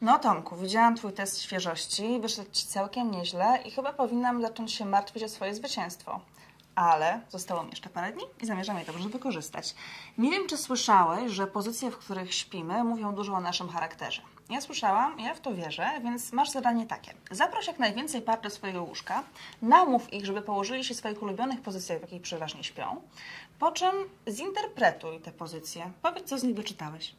No Tomku, widziałam twój test świeżości, wyszedł ci całkiem nieźle i chyba powinnam zacząć się martwić o swoje zwycięstwo. Ale zostało mi jeszcze parę dni i zamierzam je dobrze wykorzystać. Nie wiem, czy słyszałeś, że pozycje, w których śpimy, mówią dużo o naszym charakterze. Ja słyszałam, ja w to wierzę, więc masz zadanie takie. Zaproś jak najwięcej par do swojego łóżka, namów ich, żeby położyli się w swoich ulubionych pozycjach, w jakich przeważnie śpią, po czym zinterpretuj te pozycje. Powiedz, co z nich wyczytałeś.